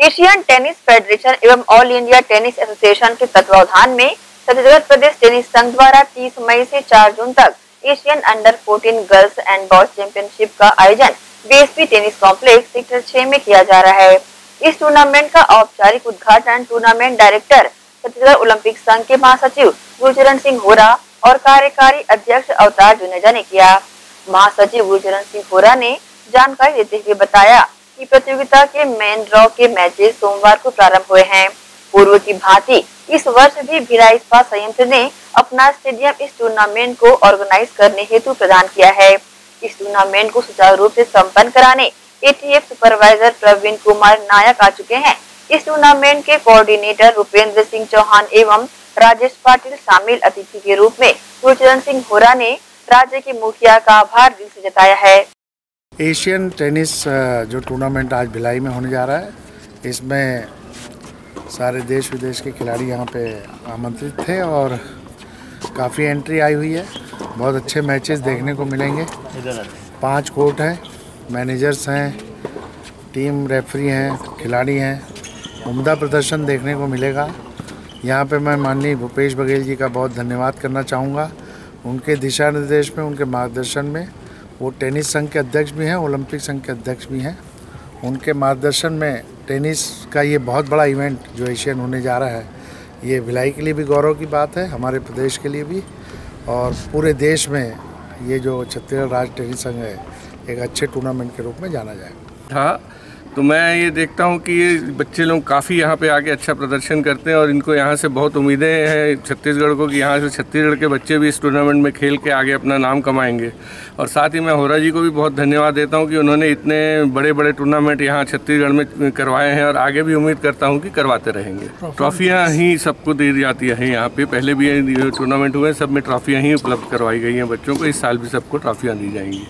Asian tennis federation एवं all India tennis association के तत्वावधान में छत्तीसगढ़ प्रदेश टेनिस संघ द्वारा 30 मई से 4 जून तक Asian under 14 girls and boys championship का आयोजन बीएसपी टेनिस कॉम्प्लेक्स सेक्टर 6 में किया जा रहा है। इस टूर्नामेंट का औपचारिक उद्घाटन टूर्नामेंट डायरेक्टर छत्तीसगढ़ ओलंपिक संघ के महासचिव गुरुचरण सिंह होरा और कार्यकारी अध्यक्ष अवतार जुनेजा ने किया। महासचिव गुरुचरण सिंह होरा ने जानकारी देते हुए बताया कि प्रतियोगिता के मेन ड्रॉ के मैचेस सोमवार को प्रारंभ हुए हैं। पूर्व की भांति, इस वर्ष भी भिलाई इस्पात संयंत्र ने अपना स्टेडियम इस टूर्नामेंट को ऑर्गेनाइज करने हेतु प्रदान किया है। इस टूर्नामेंट को सुचारू रूप से संपन्न कराने एटीएफ सुपरवाइजर प्रवीण कुमार नायक आ चुके हैं। इस टूर्नामेंट के कोऑर्डिनेटर रुपेंद्र सिंह चौहान एवं राजेश पाटिल शामिल अतिथि के रूप में गुरचरण सिंह होरा ने राज्य के मुखिया का आभार दिल से जताया है। एशियन टेनिस जो टूर्नामेंट आज भिलाई में होने जा रहा है, इसमें सारे देश विदेश के खिलाड़ी यहाँ पे आमंत्रित थे और काफ़ी एंट्री आई हुई है। बहुत अच्छे मैचेस देखने को मिलेंगे। पाँच कोर्ट हैं मैनेजर्स हैं टीम रेफरी हैं, खिलाड़ी हैं। उम्दा प्रदर्शन देखने को मिलेगा। यहाँ पे मैं माननीय भूपेश बघेल जी का बहुत धन्यवाद करना चाहूँगा। उनके दिशा निर्देश में, उनके मार्गदर्शन में वो टेनिस संघ के अध्यक्ष भी हैं, ओलंपिक संघ के अध्यक्ष भी हैं। उनके मार्गदर्शन में टेनिस का ये बहुत बड़ा इवेंट जो एशियन होने जा रहा है, ये भिलाई के लिए भी गौरव की बात है, हमारे प्रदेश के लिए भी। और पूरे देश में ये जो छत्तीसगढ़ राज्य टेनिस संघ है, एक अच्छे टूर्नामेंट के रूप में जाना जाएगा था तो मैं ये देखता हूँ कि ये बच्चे लोग काफ़ी यहाँ पे आके अच्छा प्रदर्शन करते हैं और इनको यहाँ से बहुत उम्मीदें हैं छत्तीसगढ़ को कि यहाँ से छत्तीसगढ़ के बच्चे भी इस टूर्नामेंट में खेल के आगे अपना नाम कमाएँगे। और साथ ही मैं होरा जी को भी बहुत धन्यवाद देता हूँ कि उन्होंने इतने बड़े बड़े टूर्नामेंट यहाँ छत्तीसगढ़ में करवाए हैं और आगे भी उम्मीद करता हूँ कि करवाते रहेंगे। ट्रॉफियाँ ही सबको दी जाती है यहाँ पर पहले भी टूर्नामेंट हुए सब में ट्रॉफियाँ ही उपलब्ध करवाई गई हैं बच्चों को। इस साल भी सबको ट्रॉफियाँ दी जाएँगी।